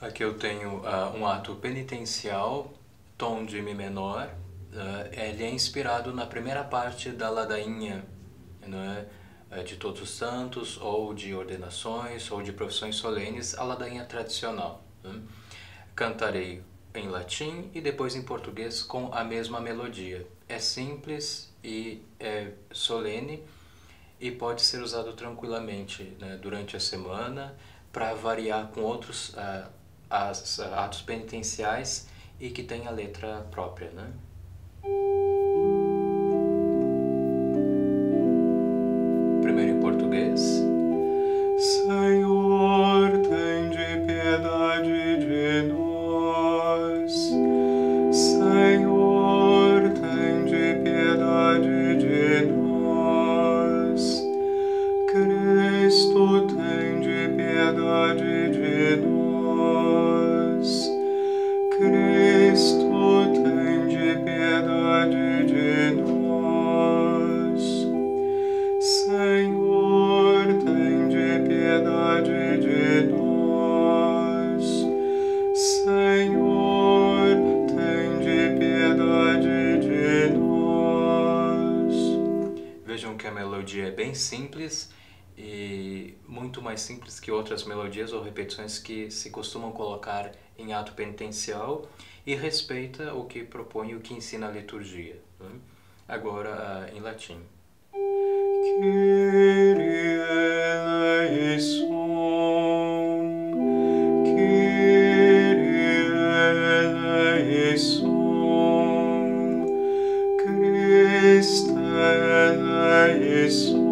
Aqui eu tenho uh, um ato penitencial, tom de Mi menor. Uh, ele é inspirado na primeira parte da ladainha né, de Todos os Santos, ou de ordenações, ou de profissões solenes, a ladainha tradicional. Né? Cantarei em latim e depois em português com a mesma melodia. É simples e é solene e pode ser usado tranquilamente né, durante a semana para variar com outros uh, as, uh, atos penitenciais e que tem a letra própria. Né? Primeiro em português. Senhor, tem de piedade de nós. Senhor, tem de piedade de nós. Cristo, tem Vejam que a melodia é bem simples e muito mais simples que outras melodias ou repetições que se costumam colocar em ato penitencial e respeita o que propõe o que ensina a liturgia. né? Agora ah, em latim. Kyrie eleison. Eleison.